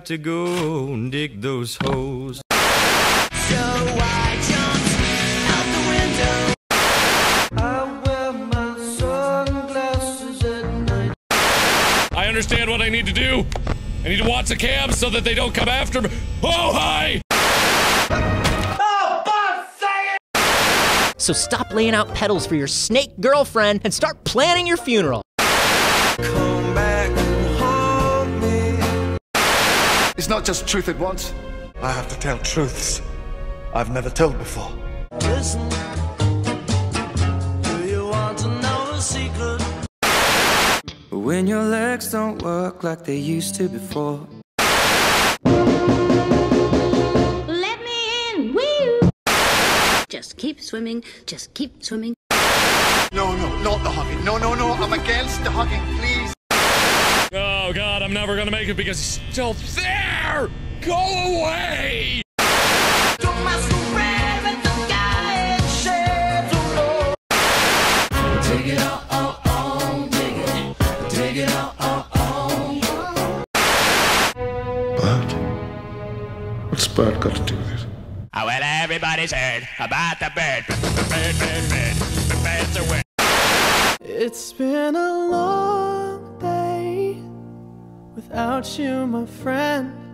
got to go and dig those holes. So I jumped out the window. I wear my sunglasses at night. I understand what I need to do. I need to watch the cams so that they don't come after me. Oh, hi! So stop laying out petals for your snake girlfriend and start planning your funeral. Come back and haunt me. It's not just truth it wants. I have to tell truths I've never told before. Listen. Do you want to know the secret? When your legs don't work like they used to before. Keep swimming, just keep swimming. No, no, not the hugging. No, no, no, I'm against the hugging, please. Oh, God, I'm never gonna make it because he's still there! Go away! Bert? What's Bert got to do with it? Oh, well, everybody's heard about the bird. Bird, bird, bird. It's been a long day without you, my friend.